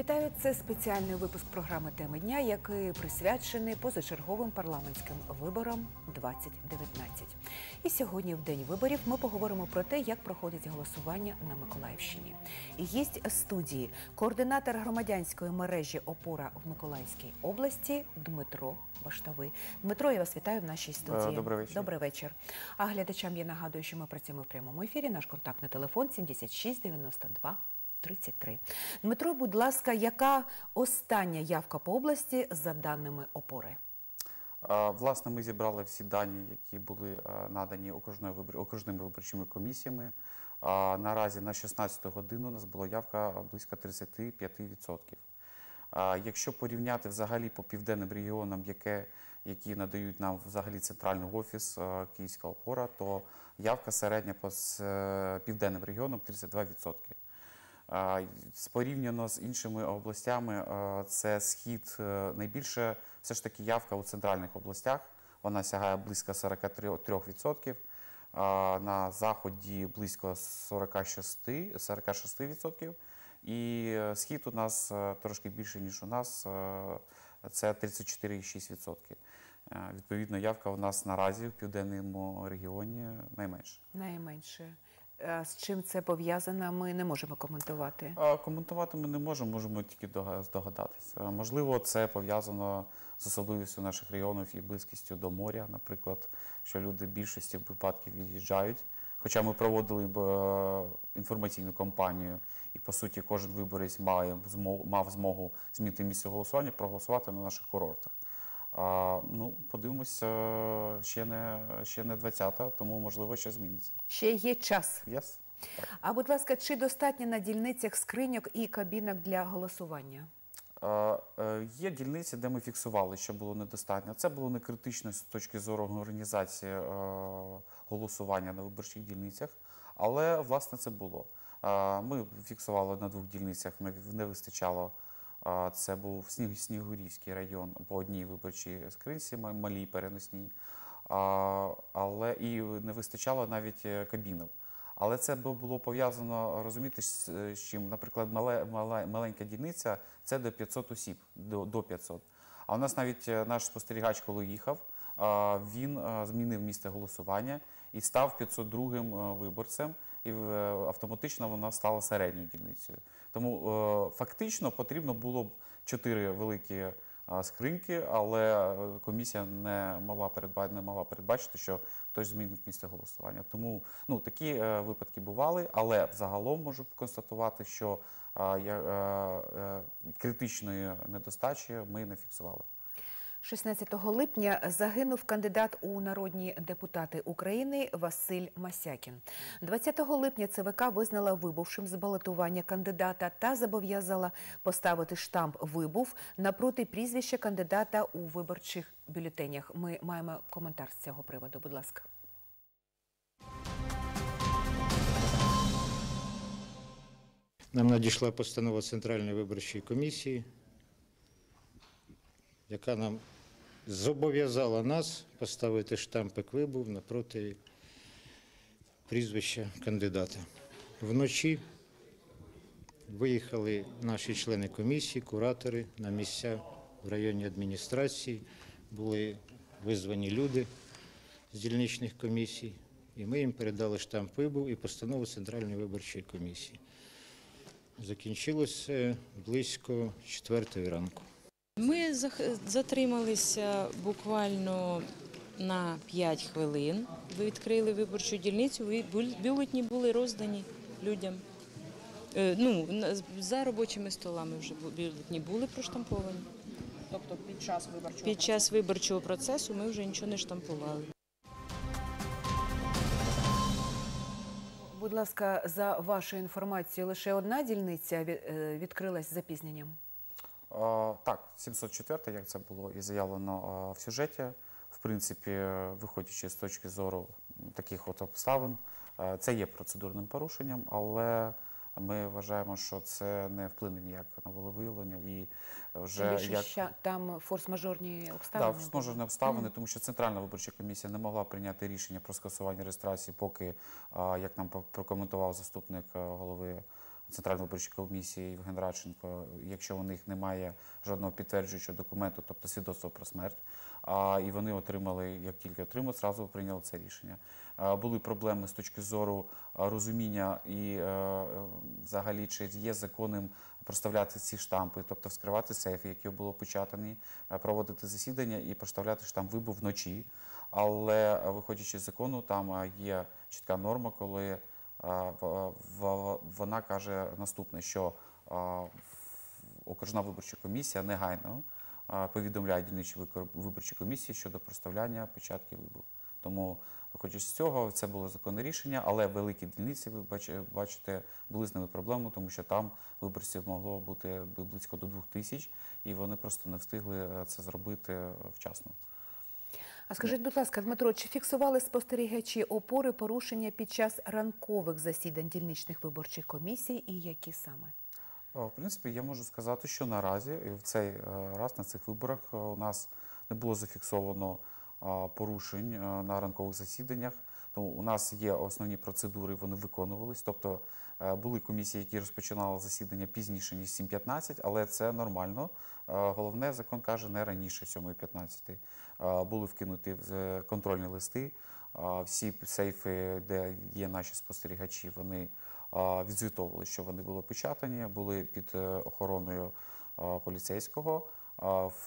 Вітаю! Це спеціальний випуск програми Теми дня, який присвячений позачерговим парламентським виборам 2019. І сьогодні, в день виборів, ми поговоримо про те, як проходить голосування на Миколаївщині. Гість студії, координатор громадянської мережі Опора в Миколаївській області Дмитро Баштави. Дмитро, я вас вітаю в нашій студії. Е, добрий вечір. Добрий вечір. А глядачам я нагадую, що ми працюємо в прямому ефірі. Наш контактний телефон 76 92 33. Дмитро, будь ласка, яка остання явка по області за даними опори? Власне, ми зібрали всі дані, які були надані окружними виборчими комісіями. Наразі на 16 годину у нас була явка близько 35%. Якщо порівняти взагалі по південним регіонам, які надають нам взагалі центральний офіс Київська опора, то явка середня по е, південним регіонам 32%. Порівняно з іншими областями, це схід е, найбільше все ж таки явка у центральних областях. Вона сягає близько 43%. На заході близько 46, 46%. І е, схід у нас е, трошки більше, ніж у нас, це 34,6%. Е, Відповідно, явка у нас наразі в південному регіоні найменша. Найменше. А З чим це пов'язано, ми не можемо коментувати. Коментувати ми не можемо, можемо тільки дога- здогадатися. Можливо, це пов'язано з особливістю наших регіонів і близькістю до моря, наприклад, що люди в більшості випадків від'їжджають. Хоча ми проводили б е, інформаційну кампанію, і по суті кожен виборець має мав змогу змінити місце голосування, проголосувати на наших курортах. А, ну, подивимося, ще не, ще не 20-та, тому можливо ще зміниться. Ще є час. Yes? А будь ласка, чи достатньо на дільницях скриньок і кабінок для голосування? Е, е, Є дільниці, де ми фіксували, що було недостатньо. Це було не критично з точки зору організації е, голосування на виборчих дільницях, але власне це було. Е, Ми фіксували на двох дільницях, не вистачало. Е, Це був Сніг- Снігурівський район по одній виборчій скринці, ма- малій переносній, але і не вистачало навіть е, кабінок. Але це було пов'язано, розумієте, з з чим, наприклад, мале, мале, маленька дільниця це до 500 осіб, до, до 500. А у нас навіть е, наш спостерігач, коли їхав, він е, змінив місце голосування і став 502-м е, виборцем, і е, автоматично вона стала середньою дільницею. Тому е, фактично потрібно було б чотири великі е, скриньки, але комісія не могла передбачити, не могла передбачити, що хтось змінить місце голосування. Тому ну такі випадки бували, але взагалом можу констатувати, що критичної недостачі ми не фіксували. 16 липня загинув кандидат у народні депутати України Василь Масякін. 20 липня ЦВК визнала вибувшим з балотування кандидата та зобов'язала поставити штамп вибув напроти прізвища кандидата у виборчих бюлетенях. Ми маємо коментар з цього приводу. Будь ласка. Нам надійшла постанова Центральної виборчої комісії, яка нам зобов'язала нас поставити штампик вибув напроти прізвища кандидата. Вночі виїхали наші члени комісії, куратори на місця в районній адміністрації, були визвані люди з дільничних комісій, і ми їм передали штамп вибув і постанову Центральної виборчої комісії. Закінчилося близько четвертої ранку. Ми затрималися буквально на 5 хвилин. Ви відкрили виборчу дільницю, бюлетні були роздані людям. Е, Ну, за робочими столами вже бюлетні були проштамповані. Тобто під час виборчого Під час виборчого процесу ми вже нічого не штампували. Будь ласка, за вашою інформацією, лише одна дільниця е, відкрилась з запізненням. Е, Так, 704, як це було і заявлено е, в сюжеті. В принципі, е, виходячи з точки зору таких от обставин, це є процедурним порушенням, але ми вважаємо, що це не вплине ніяк на волевиявлення і вже більше, як що там форс-мажорні Да, обставини. всможені обставини, тому що Центральна виборча комісія не могла прийняти рішення про скасування реєстрації, поки, як нам про- прокоментував заступник голови Центральної виборчої комісії Євген Радченко, якщо у них немає жодного підтверджуючого документу, тобто свідоцтва про смерть. А, і вони отримали, як тільки отримали, зразу прийняли це рішення. А, були проблеми з точки зору розуміння і е, е, взагалі, чи є законним проставляти ці штампи, тобто вскривати сейфи, які було опечатані, е, проводити засідання і проставляти штамп вибув вночі. Але виходячи з закону, там є чітка норма, коли вона каже наступне, що окружна виборча комісія негайно повідомляє дільничі виборчі комісії щодо проставляння печатки виборів. Тому, виходячи з цього, це було законне рішення, але великі дільниці, ви бач- бачите, були з ними проблеми, тому що там виборців могло бути близько до двох тисяч, і вони просто не встигли е, це зробити е, вчасно. А скажіть, будь ласка, Дмитро, чи фіксували спостерігачі опори порушення під час ранкових засідань дільничних виборчих комісій і які саме? Е, В принципі, я можу сказати, що наразі в цей е, раз на цих виборах е, у нас не було зафіксовано порушень на ранкових засіданнях. Тому у нас є основні процедури, вони виконувались. Тобто були комісії, які розпочинали засідання пізніше ніж 7.15, але це нормально. Головне, закон каже не раніше 7.15. Були вкинуті е, контрольні листи. Всі сейфи, де є наші спостерігачі, вони відзвітовували, що вони були опечатані, були під е, охороною поліцейського,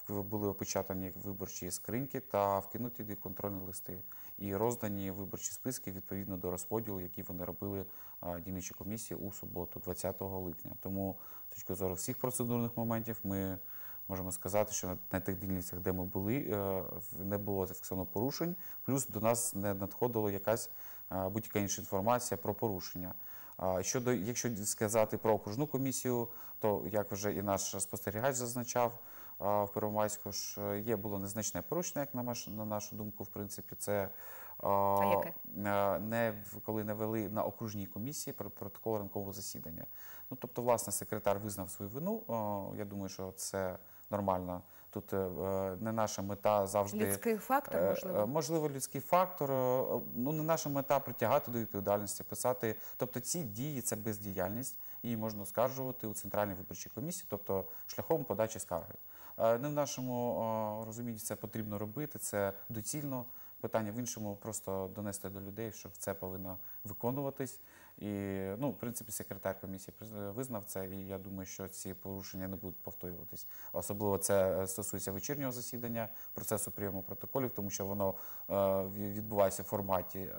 були опечатані виборчі скриньки та вкинуті контрольні листи і роздані виборчі списки відповідно до розподілу, який вони робили дільничі комісії у суботу, 20 липня. Тому з точки зору всіх процедурних моментів ми можемо сказати, що на, тих дільницях, де ми були, е, не було зафіксовано порушень, плюс до нас не надходила якась е, будь-яка інша інформація про порушення. Щодо, якщо сказати про окружну комісію, то як вже і наш спостерігач зазначав в Первомайську, ж е, є було незначне порушення, як на наш- на нашу думку, в принципі, це а, яке? не коли не вели на окружній комісії про протокол ранкового засідання. Ну тобто, власне, секретар визнав свою вину. Я думаю, що це нормально. Тут е, е, не наша мета завжди Людський фактор, Е, можливо? Можливо, людський фактор. Ну, не наша мета притягати до відповідальності, писати. Тобто ці дії це бездіяльність, її можна оскаржувати у центральній виборчій комісії, тобто шляхом подачі скарги. Не в нашому розумінні це потрібно робити, це доцільно. Питання в іншому просто донести до людей, що це повинно виконуватись. І ну, в принципі, секретар комісії приз- визнав це, і я думаю, що ці порушення не будуть повторюватись. Особливо це е, стосується вечірнього засідання, процесу прийому протоколів, тому що воно е, відбувається в форматі е,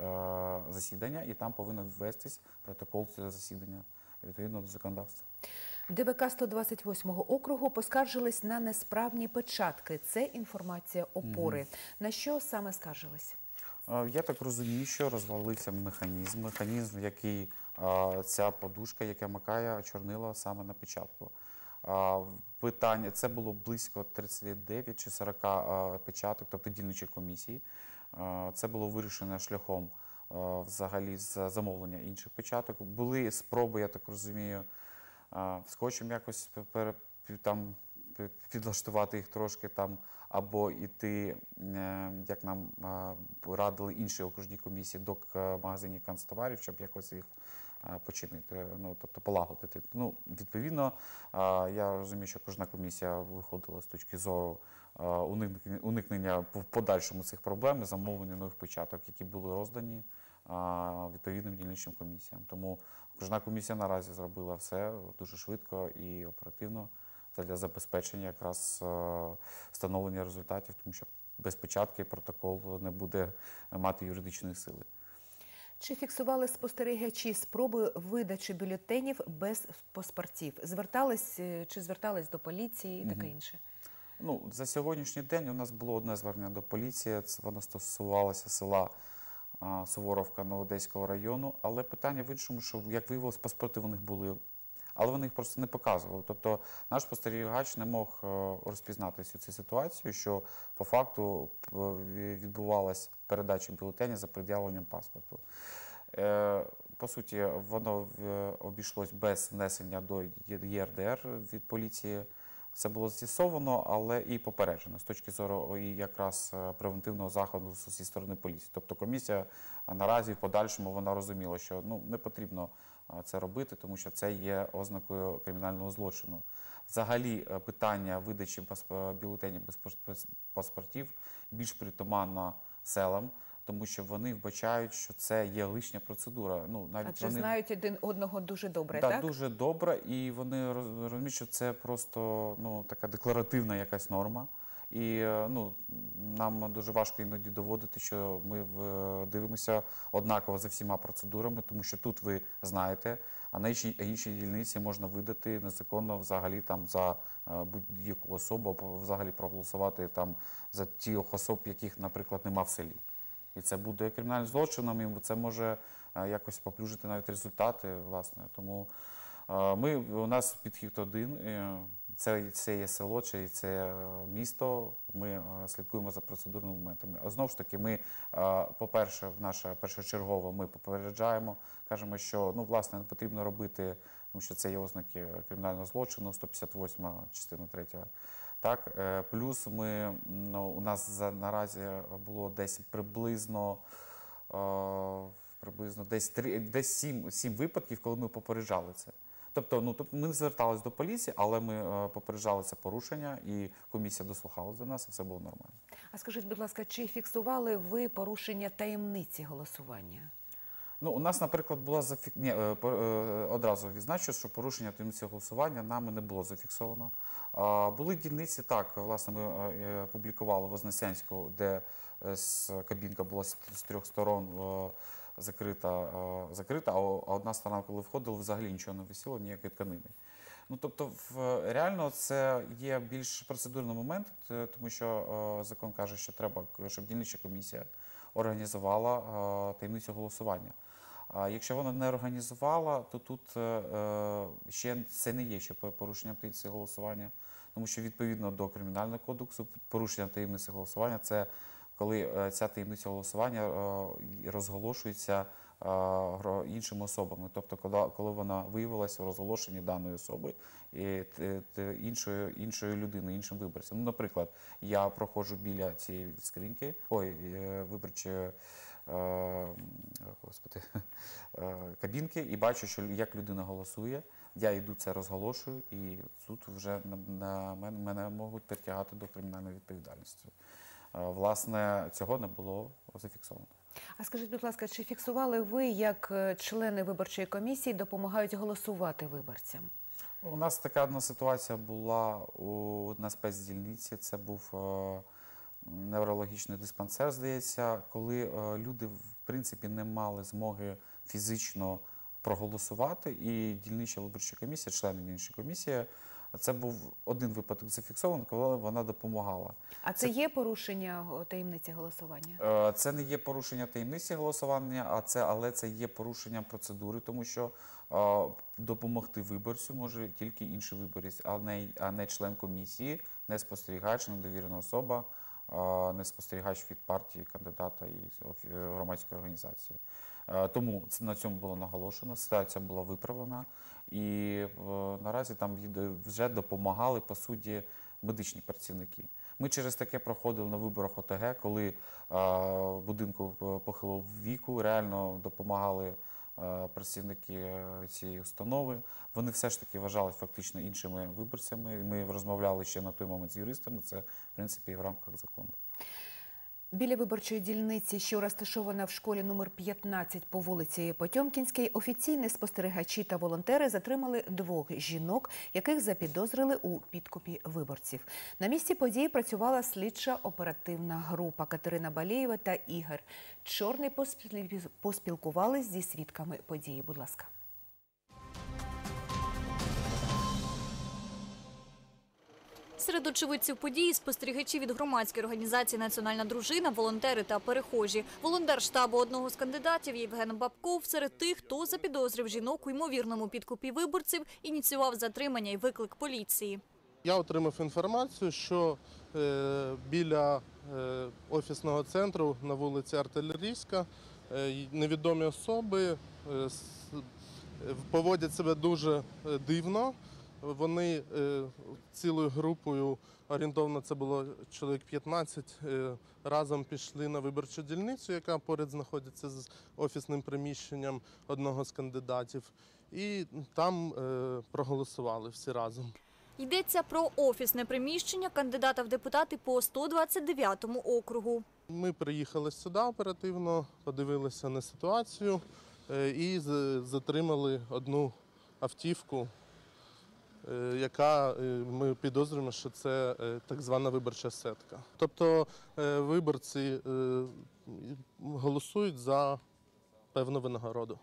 засідання, і там повинен ввестись протокол цього засідання відповідно до законодавства. ДВК 128 округу поскаржились на несправні печатки. Це інформація опори. На що саме скаржились? Е, Я так розумію, що розвалився механізм, механізм, який е, ця подушка, яка макає чорнила саме на печатку. Е, Питання це було близько 39 чи 40 е, печаток, тобто дільничої комісії. Це було вирішено шляхом взагалі з замовлення інших печаток. Були спроби, я так розумію, скотчем якось там підлаштувати їх трошки там, або йти, е, як нам е, радили інші окружні комісії, до к- магазинів канцтоварів, щоб якось їх е, починити, ну тобто полагодити. Ну, відповідно, е, я розумію, що кожна комісія виходила з точки зору е, уникнення- в подальшому цих проблем і замовлення нових початок, які були роздані е, відповідним дільничним комісіям. Тому кожна комісія наразі зробила все дуже швидко і оперативно для забезпечення якраз е, встановлення результатів, тому що без печатки протокол не буде мати юридичної сили. Чи фіксували спостерігачі спроби видачі бюлетенів без паспортів? Звертались е, чи звертались до поліції і таке інше? Ну, за сьогоднішній день у нас було одне звернення до поліції. Воно стосувалося села Суворовка Новодеського району. Але питання в іншому, що як виявилось, паспорти у них були, але вони їх просто не показували. Тобто наш спостерігач не мог е, розпізнати всю цю ситуацію, що по факту п- відбувалась передача бюлетенів за пред'явленням паспорту. Е, По суті, воно е, обійшлось без внесення до ЄРДР від поліції. Це було з'ясовано, але і попереджено з точки зору і якраз е, превентивного заходу зі сторони поліції. Тобто комісія е, наразі в подальшому вона розуміла, що ну не потрібно це робити, тому що це є ознакою кримінального злочину. Взагалі, е, питання видачі пасп- бюлетенів без паспортів більш притаманно селам, тому що вони вбачають, що це є лишня процедура. Ну навіть Адже вони знають один одного дуже добре, да, так? дуже добре, і вони розуміють, що це просто ну така декларативна якась норма. І е, ну нам дуже важко іноді доводити, що ми в- дивимося однаково за всіма процедурами, тому що тут ви знаєте, а на іншій, іншій дільниці можна видати незаконно взагалі там за е, будь-яку особу, або взагалі проголосувати там за тих особ, яких, наприклад, нема в селі. І це буде кримінальним злочином, і це може е, якось поплюжити навіть результати, власне. Тому е, ми, у нас підхід один. Це, це є село, чи це е, місто. Ми е, слідкуємо за процедурними моментами. А знову ж таки, ми, е, по-перше, в наше першочергово ми попереджаємо, кажемо, що ну, власне не потрібно робити, тому що це є ознаки кримінального злочину, 158 частина 3. Так, плюс ми ну, у нас за наразі було десь приблизно. Приблизно десь три, десь сім, сім випадків, коли ми попереджали це. Тобто, ну тобто ми не зверталися до поліції, але ми е, попереджали це порушення, і комісія дослухалась до нас, і все було нормально. А скажіть, будь ласка, чи фіксували ви порушення таємниці голосування? Ну, у нас, наприклад, була зафік... Ні, е, е, одразу відзначу, що порушення таємниці голосування нами не було зафіксовано. Були дільниці, так, власне, ми публікували Вознесенську, де кабінка була з трьох сторон закрита, е, закрита, а одна сторона, коли входили, взагалі нічого не висіло, ніякої тканини. Ну, тобто, в, реально це є більш процедурний момент, тому що е, закон каже, що треба, щоб дільнича комісія організувала е, таємницю голосування. А якщо вона не організувала, то тут е, е, ще це не є ще порушенням таємниці голосування, тому що відповідно до кримінального кодексу порушення таємниці голосування це коли е, ця таємниця голосування е, розголошується е, іншими особами, тобто коли, вона виявилася в розголошенні даної особи і іншою, іншою людиною, іншим виборцем. Ну, наприклад, я проходжу біля цієї скриньки, ой, виборчої. кабінки і бачу, що як людина голосує. Я йду це розголошую, і тут вже на мене, мене можуть притягати до кримінальної відповідальності. Е, Власне, цього не було зафіксовано. А скажіть, будь ласка, чи фіксували ви, як е, члени виборчої комісії допомагають голосувати виборцям? У нас така одна ситуація була у, на спецдільниці. Це був е, неврологічний диспансер, здається, коли е, люди в принципі не мали змоги фізично проголосувати, і дільнича виборча комісія, члени дільничої комісії, це був один випадок зафіксований, коли вона допомагала. А це, є порушення таємниці голосування? Е, Це не є порушення таємниці голосування, а це, але це є порушення процедури, тому що е, допомогти виборцю може тільки інший виборець, а не, а не член комісії, не спостерігач, не довірена особа, е, не спостерігач від партії, кандидата і громадської організації. Тому на цьому було наголошено, ситуація була виправлена, і е, наразі там вже допомагали по суті медичні працівники. Ми через таке проходили на виборах ОТГ, коли е, будинку е, похилого віку реально допомагали працівники цієї установи. Вони все ж таки вважалися фактично іншими виборцями. Ми розмовляли ще на той момент з юристами. Це в принципі і в рамках закону. Біля виборчої дільниці, що розташована в школі номер 15 по вулиці Потьомкінській, офіційні спостерігачі та волонтери затримали двох жінок, яких запідозрили у підкупі виборців. На місці події працювала слідча оперативна група Катерина Балієва та Ігор Чорний поспіл- поспілкувались зі свідками події. Будь ласка. Серед очевидців події спостерігачі від громадської організації Національна дружина, волонтери та перехожі. Волонтер штабу одного з кандидатів Євген Бабков серед тих, хто запідозрив жінок у ймовірному підкупі виборців, ініціював затримання і виклик поліції. Я отримав інформацію, що е, біля е, офісного центру на вулиці Артилерійська е, невідомі особи поводять себе дуже дивно. Вони е, цілою групою, орієнтовно це було чоловік 15, е, разом пішли на виборчу дільницю, яка поряд знаходиться з офісним приміщенням одного з кандидатів, і там е, проголосували всі разом. Йдеться про офісне приміщення кандидата в депутати по 129 округу. Ми приїхали сюди оперативно, подивилися на ситуацію і затримали одну автівку, яка е, ми підозрюємо, що це е, так звана виборча сетка. Тобто е, виборці е, голосують за певну винагороду.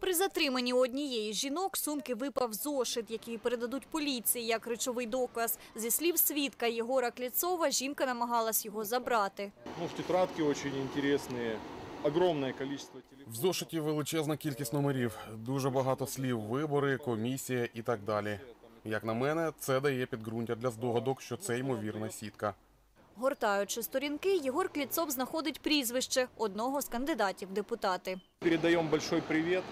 При затриманні однієї з жінок сумки випав зошит, який передадуть поліції як речовий доказ. Зі слів свідка Єгора Кліцова, жінка намагалась його забрати. Ну, в тетрадке очень интересные. Огромное количество В зошиті величезна кількість номерів, дуже багато слів, вибори, комісія і так далі. Як на мене, це дає підґрунтя для здогадок, що це ймовірна сітка. Гортаючи сторінки, Єгор Кліцов знаходить прізвище одного з кандидатів депутати. Передаємо большой привіт.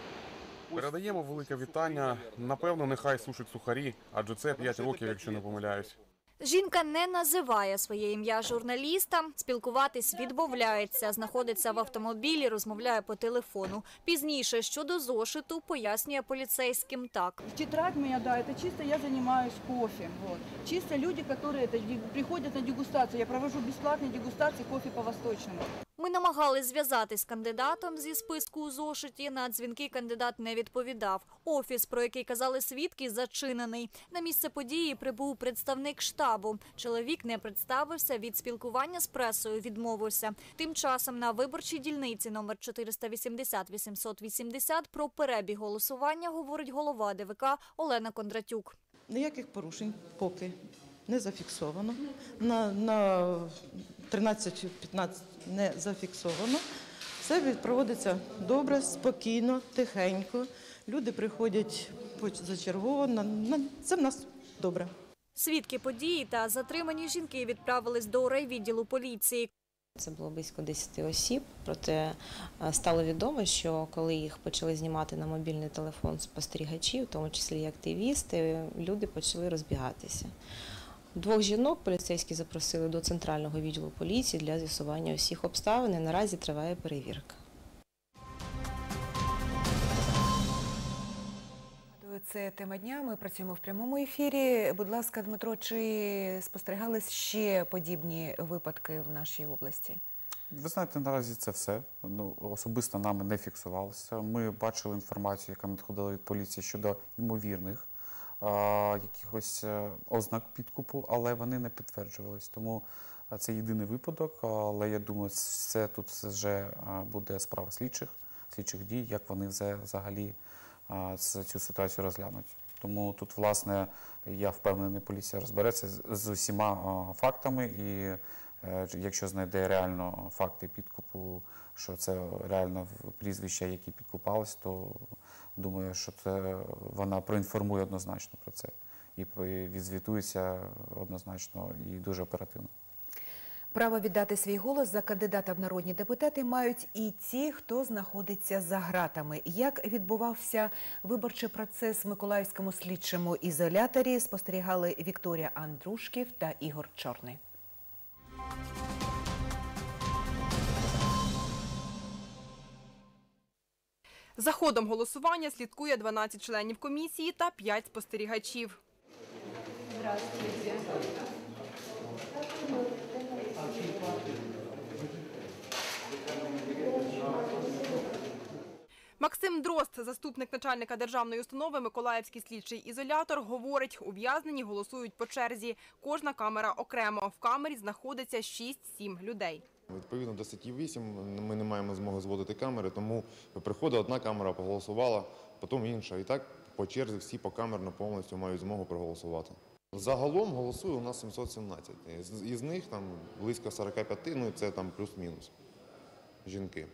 Передаємо велике вітання. Напевно, нехай сушить сухарі, адже це 5 років, якщо не помиляюсь. Жінка не називає своє ім'я журналістам, спілкуватись відмовляється, знаходиться в автомобілі, розмовляє по телефону. Пізніше щодо зошиту пояснює поліцейським так. Тетрадь моя, да, это чисто я занимаюсь кофе. Вот. Чисто люди, которые это, де- приходят на дегустацию. Я провожу бесплатные дегустации кофе по-восточному. Ми намагались зв'язатись з кандидатом зі списку у зошиті. На дзвінки кандидат не відповідав. Офіс, про який казали свідки, зачинений. На місце події прибув представник штабу. Чоловік не представився, від спілкування з пресою відмовився. Тим часом на виборчій дільниці номер 480-880 про перебіг голосування говорить голова ДВК Олена Кондратюк. Ніяких порушень поки не зафіксовано. На, на 13-15 не зафіксовано. Все проводиться добре, спокійно, тихенько. Люди приходять на, це в нас добре. Свідки події та затримані жінки відправились до райвідділу поліції. Це було близько 10 осіб, проте е, стало відомо, що коли їх почали знімати на мобільний телефон спостерігачі, в тому числі і активісти, люди почали розбігатися. Двох жінок поліцейські запросили до центрального відділу поліції для з'ясування усіх обставин. і Наразі триває перевірка. Це тема дня. Ми працюємо в прямому ефірі. Будь ласка, Дмитро, чи спостерігались ще подібні випадки в нашій області? Ви знаєте, наразі це все. Ну, особисто нами не фіксувалося. Ми бачили інформацію, яка надходила від поліції щодо ймовірних якихось е, ознак підкупу, але вони не підтверджувались. Тому е, це єдиний випадок. Але я думаю, це тут все вже буде справа слідчих, слідчих дій, як вони взагалі цю ситуацію розглянуть. Тому тут, власне, я впевнений, поліція розбереться з, усіма фактами і Е, Якщо знайде реально факти підкупу, що це реально прізвища, які підкупались, то думаю, що це вона проінформує однозначно про це і відзвітується однозначно і дуже оперативно. Право віддати свій голос за кандидата в народні депутати мають і ті, хто знаходиться за ґратами. Як відбувався виборчий процес в Миколаївському слідчому ізоляторі, спостерігали Вікторія Андрушків та Ігор Чорний. За ходом голосування слідкує 12 членів комісії та 5 спостерігачів. Максим Дрозд, заступник начальника державної установи Миколаївський слідчий ізолятор, говорить, ув'язнені голосують по черзі. Кожна камера окремо. В камері знаходиться 6-7 людей. Відповідно до статті 8 ми не маємо змоги зводити камери, тому приходить одна камера, поголосувала, потім інша. І так по черзі всі покамерно повністю мають змогу проголосувати. Загалом голосує у нас 717. Із них там близько 45, ну це там плюс-мінус жінки.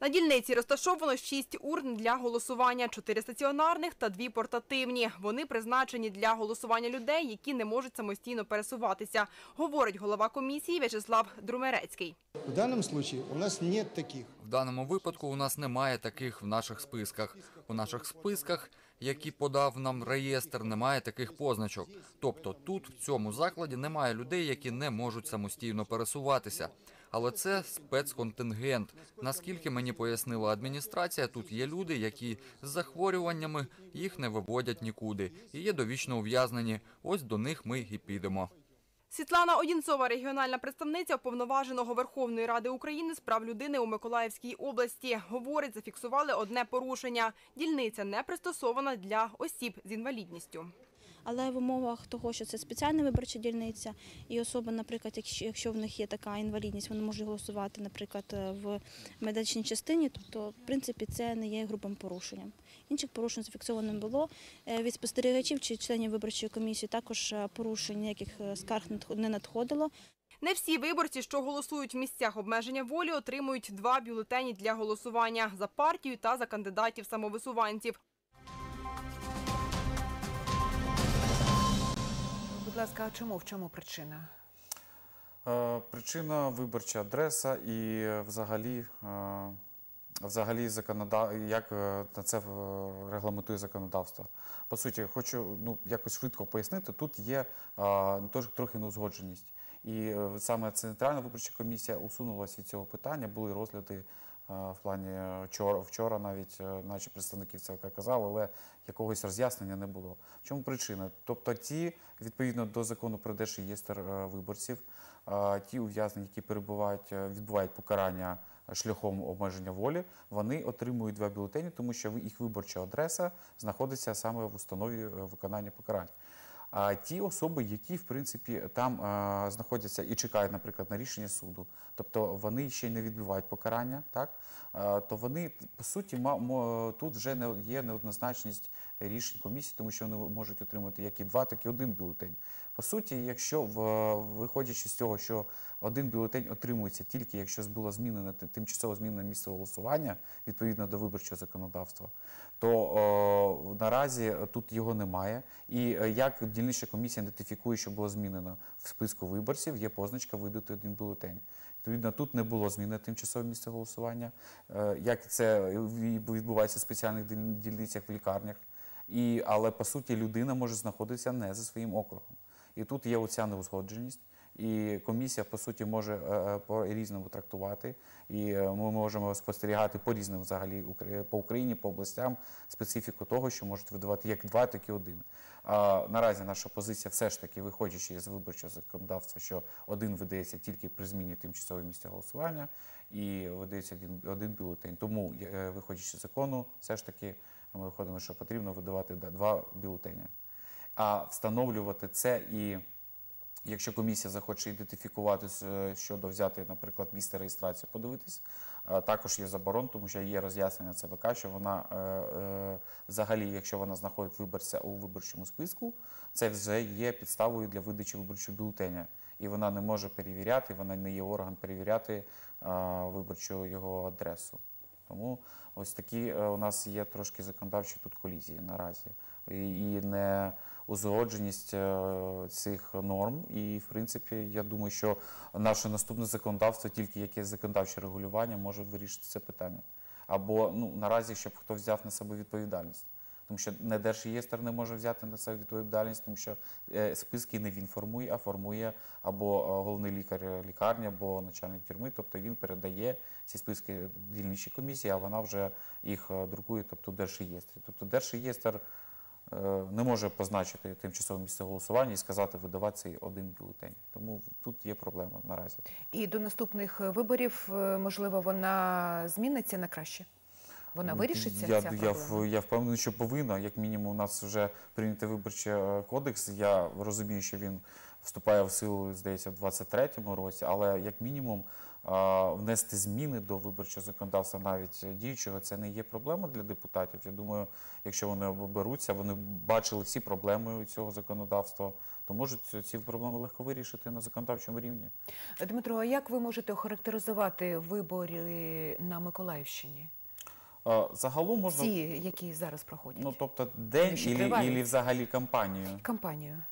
На дільниці розташовано шість урн для голосування, чотири стаціонарних та дві портативні. Вони призначені для голосування людей, які не можуть самостійно пересуватися, говорить голова комісії В'ячеслав Друмерецький. В данном случае у нас нет таких. В даному випадку у нас немає таких в наших списках. У наших списках які подав нам реєстр, немає таких позначок. Тобто тут, в цьому закладі, немає людей, які не можуть самостійно пересуватися. Але це спецконтингент. Наскільки мені пояснила адміністрація, тут є люди, які з захворюваннями їх не виводять нікуди і є довічно ув'язнені. Ось до них ми і підемо. Світлана Одінцова, регіональна представниця уповноваженого Верховної Ради України з прав людини у Миколаївській області. Говорить, зафіксували одне порушення. Дільниця не пристосована для осіб з інвалідністю. Але в умовах того, що це спеціальна виборча дільниця, і особи, наприклад, якщо, в них є така інвалідність, вони можуть голосувати, наприклад, в медичній частині, тобто, в принципі, це не є грубим порушенням. Інших порушень зафіксовано не було. Е, Від спостерігачів чи членів виборчої комісії також е, порушень ніяких е, скарг не надходило. Не всі виборці, що голосують в місцях обмеження волі, отримують два бюлетені для голосування за партію та за кандидатів самовисуванців. Будь ласка, а чому? В чому причина? Е, Причина виборча адреса і взагалі, е, взагалі як е, на це регламентує законодавство. По суті, хочу ну, якось швидко пояснити, тут є трохи неузгодженість. І саме Центральна виборча комісія усунулася від цього питання, були розгляди в плані е, вчора, вчора навіть е, наші представники ЦВК казали, але якогось роз'яснення не було. В чому причина? Тобто ті, відповідно до закону про держреєстр е, виборців, е, ті ув'язнені, які перебувають, е, відбувають покарання шляхом обмеження волі, вони отримують два бюлетені, тому що їх виборча адреса знаходиться саме в установі е, виконання покарань. А ті особи, які в принципі там е, знаходяться і чекають, наприклад, на рішення суду, тобто вони ще й не відбувають покарання, так? Е, то вони по суті ма- тут вже не є неоднозначність рішень комісії, тому що вони можуть отримати як і два, так і один бюлетень. По суті, якщо в, виходячи з цього, що один бюлетень отримується тільки якщо було змінене ти- тимчасово змінене місце голосування відповідно до виборчого законодавства, то о, наразі тут його немає. І е, як дільнична комісія ідентифікує, що було змінено в списку виборців, є позначка видати один бюлетень. Відповідно, тут не було зміни тимчасове місце голосування, е, як це відбувається в спеціальних діль- дільницях в лікарнях. І, але по суті людина може знаходитися не за своїм округом. І тут є оця неузгодженість. І комісія, по суті, може е, е, по-різному трактувати. І е, ми можемо спостерігати по різним взагалі по Україні, по областям специфіку того, що можуть видавати як два, так і один. А наразі наша позиція все ж таки, виходячи з виборчого законодавства, що один видається тільки при зміні тимчасового місця голосування і видається один, один бюлетень. Тому, виходячи з закону, все ж таки ми виходимо, що потрібно видавати да, два бюлетені. А встановлювати це і Якщо комісія захоче ідентифікувати е, щодо взяти, наприклад, місце реєстрації, подивитись, е, також є заборон, тому що є роз'яснення ЦВК, що вона е, взагалі, якщо вона знаходить виборця у виборчому списку, це вже є підставою для видачі виборчого бюлетеня. І вона не може перевіряти, вона не є орган перевіряти виборчу його адресу. Тому ось такі е, у нас є трошки законодавчі тут колізії наразі. І, не узгодженість е, цих норм. І, в принципі, я думаю, що наше наступне законодавство, тільки якесь законодавче регулювання, може вирішити це питання. Або ну, наразі, щоб хто взяв на себе відповідальність. Тому що не Держреєстр не може взяти на себе відповідальність, тому що е, списки не він формує, а формує або е, головний лікар лікарні, або начальник тюрми. Тобто він передає ці списки дільничій комісії, а вона вже їх е, друкує, тобто Держреєстрі. Тобто Держреєстр е, не може позначити тимчасове місце голосування і сказати видавати цей один бюлетень. Тому тут є проблема наразі. І до наступних е, виборів, е, можливо, вона зміниться на краще? Вона вирішиться я, ця я, проблема? я впевнений, що повинна. Як мінімум, у нас вже прийнятий виборчий е, кодекс. Я розумію, що він вступає в силу, здається, в 23-му році, але як мінімум внести зміни до виборчого законодавства, навіть діючого, це не є проблема для депутатів. Я думаю, якщо вони оберуться, вони бачили всі проблеми цього законодавства, то можуть ці проблеми легко вирішити на законодавчому рівні. Дмитро, а як ви можете охарактеризувати вибори на Миколаївщині? Загалом можна Ці, які зараз проходять? ну, тобто день ще і тривають. взагалі кампанію. Кампанію.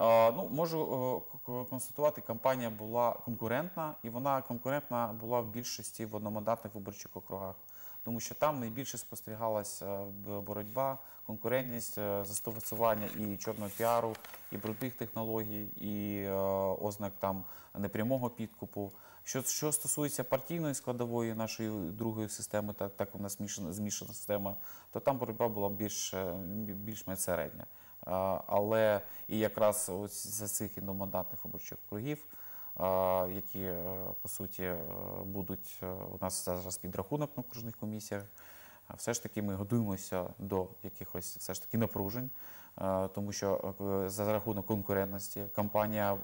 Ну, можу е, констатувати, кампанія була конкурентна, і вона конкурентна була в більшості в одномандатних виборчих округах. Тому що там найбільше спостерігалася боротьба, конкурентність, е, застосування і чорного піару, і брудних технологій, і е, ознак там непрямого підкупу. Що, що стосується партійної складової нашої другої системи, так, так у нас змішана, змішана система, то там боротьба була більш, е, більш-менш середня. Але і якраз ось за цих індомандатних виборчих округів, які е, по суті е, будуть е, у нас зараз підрахунок на окружних комісіях, все ж таки ми готуємося до якихось все ж таки напружень, тому що за рахунок конкурентності кампанія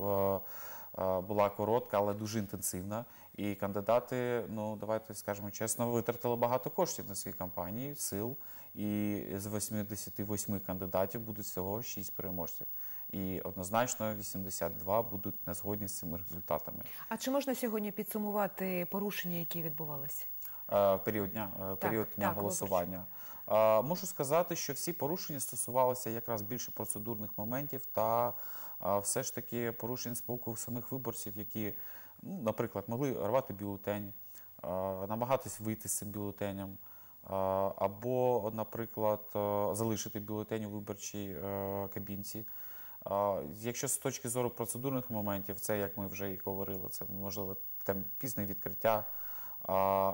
була коротка, але дуже інтенсивна. І кандидати, ну давайте скажемо чесно, витратили багато коштів на свої кампанії, сил. І з 88 кандидатів будуть всього 6 переможців. І однозначно 82 будуть не згодні з цими результатами. А чи можна сьогодні підсумувати порушення, які відбувалися? Е, період дня, е, період дня так, голосування. Е, Можу сказати, що всі порушення стосувалися якраз більше процедурних моментів та все ж таки порушень з боку самих виборців, які, ну, наприклад, могли рвати бюлетень, намагатись вийти з цим бюлетенем. Або, наприклад, залишити бюлетень у виборчій кабінці. Якщо з точки зору процедурних моментів, це як ми вже і говорили, це можливо там пізне відкриття,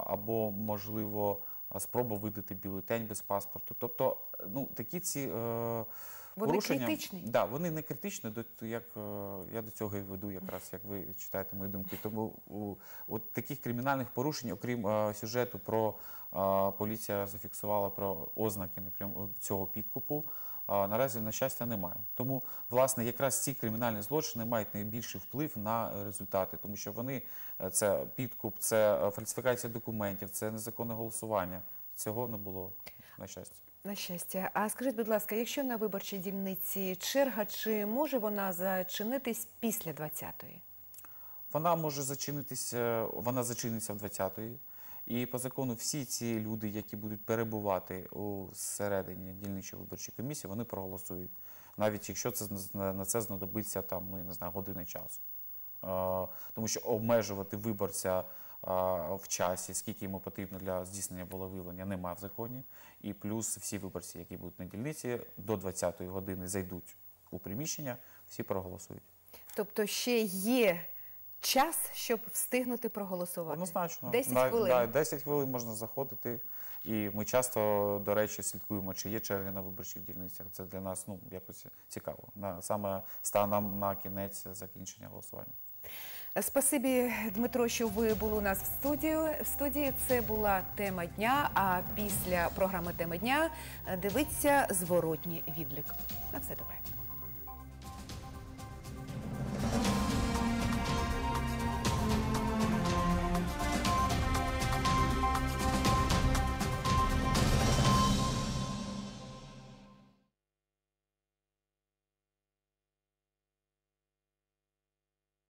або можливо спроба видати бюлетень без паспорту. Тобто, ну такі ці е, Вони порушення, критичні? Да, вони не критичні, до як е, я до цього і веду, якраз як ви читаєте мої думки. Тому у от таких кримінальних порушень, окрім е, сюжету про е, поліція зафіксувала про ознаки напрям цього підкупу. Наразі, на щастя, немає. Тому, власне, якраз ці кримінальні злочини мають найбільший вплив на результати, тому що вони е, це підкуп, це е, фальсифікація документів, це незаконне голосування. Цього не було, на щастя. На щастя. А скажіть, будь ласка, якщо на виборчій дільниці черга, чи може вона зачинитись після 20-ї? Вона може зачинитися, вона зачиниться в 20-ї. І по закону всі ці люди, які будуть перебувати у середині дільничої виборчої комісії, вони проголосують. Навіть якщо це на це знадобиться там, ну я не знаю, години часу. Тому що обмежувати виборця в часі, скільки йому потрібно для здійснення волевиявлення, немає в законі. І плюс всі виборці, які будуть на дільниці, до 20-ї години зайдуть у приміщення, всі проголосують. Тобто ще є час, щоб встигнути проголосувати? Однозначно. 10 На- хвилин. Да, 10 хвилин можна заходити. І ми часто, до речі, слідкуємо, чи є черги на виборчих дільницях. Це для нас ну, якось цікаво. На, саме станом на кінець закінчення голосування. Спасибі, Дмитро, що ви були у нас в студію. В студії це була тема дня. А після програми Тема дня дивиться зворотній відлік. На все добре.